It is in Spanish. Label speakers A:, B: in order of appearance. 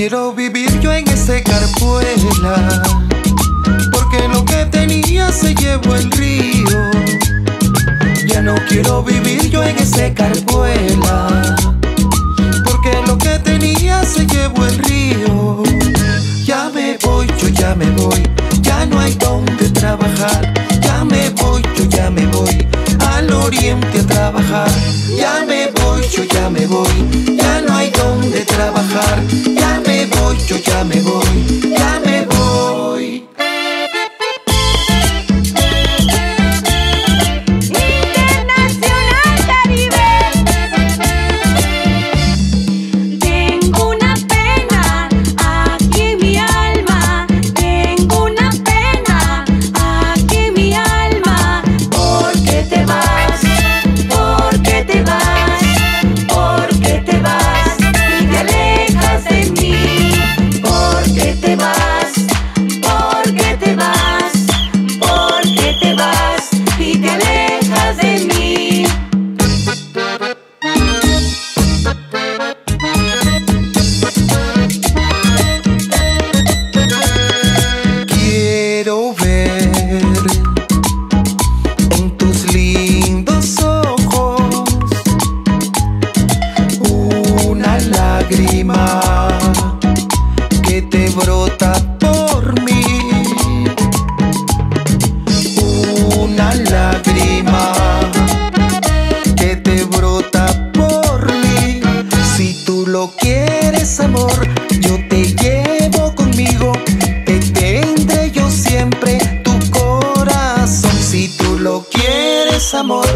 A: quiero vivir yo en ese carpuela, porque lo que tenía se llevó el río. Ya no quiero vivir yo en ese carpuela, porque lo que tenía se llevó el río. Ya me voy, yo ya me voy, ya no hay donde trabajar. Ya me voy, yo ya me voy al oriente a trabajar. Ya me voy, yo ya me voy,
B: te
A: por mí. Una lágrima que te brota por mí. Si tú lo quieres, amor, yo te llevo conmigo. Te tendré yo siempre tu corazón. Si tú lo quieres, amor,